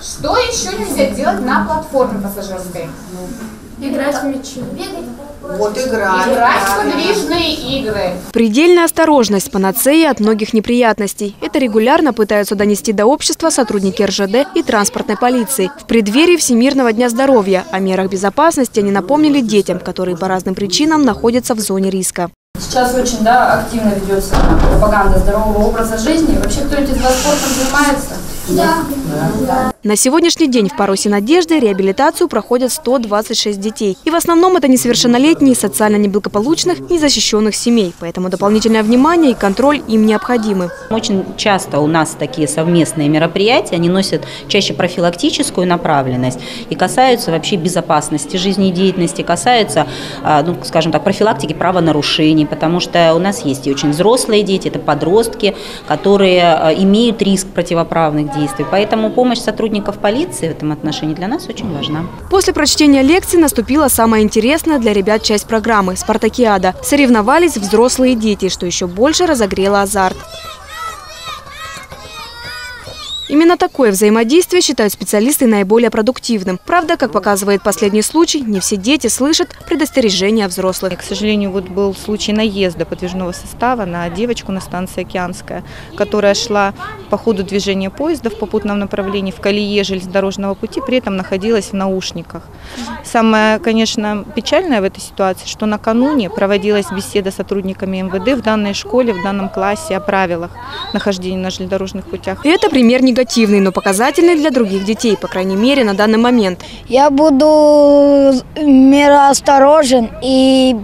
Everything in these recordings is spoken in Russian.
Что еще нельзя делать на платформе пассажирской? Играть в мячи. Вот играть. Играть в подвижные игры. Предельная осторожность – панацея от многих неприятностей. Это регулярно пытаются донести до общества сотрудники РЖД и транспортной полиции. В преддверии Всемирного дня здоровья о мерах безопасности они напомнили детям, которые по разным причинам находятся в зоне риска. Сейчас очень да, активно ведется пропаганда здорового образа жизни. Вообще, кто-нибудь из вас спортом занимается? 是啊。На сегодняшний день в Парусе Надежды реабилитацию проходят 126 детей. И в основном это несовершеннолетние, социально неблагополучных, незащищенных семей. Поэтому дополнительное внимание и контроль им необходимы. Очень часто у нас такие совместные мероприятия, они носят чаще профилактическую направленность и касаются вообще безопасности жизнедеятельности, касаются, а, ну, скажем так, профилактики правонарушений, потому что у нас есть и очень взрослые дети, это подростки, которые а, имеют риск противоправных действий. Поэтому помощь сотрудников полиции в этом отношении для нас очень важна. После прочтения лекции наступила самая интересная для ребят часть программы – спартакиада. Соревновались взрослые дети, что еще больше разогрело азарт. Именно такое взаимодействие считают специалисты наиболее продуктивным. Правда, как показывает последний случай, не все дети слышат предостережения взрослых. К сожалению, вот был случай наезда подвижного состава на девочку на станции Океанская, которая шла по ходу движения поезда в попутном направлении в колее железнодорожного пути, при этом находилась в наушниках. Самое, конечно, печальное в этой ситуации, что накануне проводилась беседа с сотрудниками МВД в данной школе, в данном классе о правилах нахождения на железнодорожных путях. Это пример негативный, но показательный для других детей, по крайней мере, на данный момент. Я буду мироосторожен и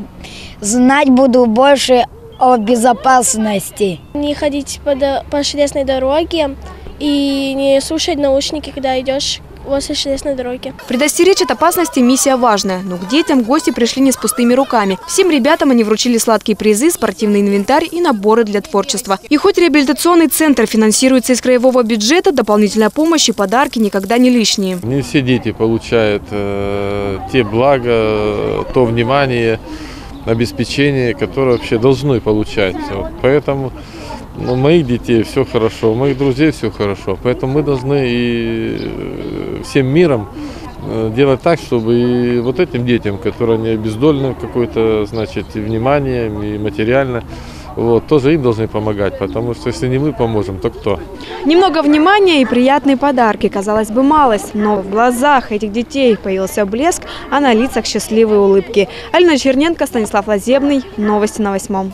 знать буду больше о безопасности. Не ходить по, до- по железной дороге и не слушать наушники, когда идешь возле железной дороги. Предостеречь от опасности – миссия важная. Но к детям гости пришли не с пустыми руками. Всем ребятам они вручили сладкие призы, спортивный инвентарь и наборы для творчества. И хоть реабилитационный центр финансируется из краевого бюджета, дополнительная помощь и подарки никогда не лишние. Не все дети получают э, те блага, то внимание, обеспечение, которое вообще должны получать. Вот. Поэтому у моих детей все хорошо, у моих друзей все хорошо. Поэтому мы должны и э, всем миром э, делать так, чтобы и вот этим детям, которые не обездолены какой-то, значит, и вниманием, и материально, вот, тоже им должны помогать, потому что если не мы поможем, то кто? Немного внимания и приятные подарки. Казалось бы, малость, но в глазах этих детей появился блеск, а на лицах счастливые улыбки. Алина Черненко, Станислав Лазебный. Новости на восьмом.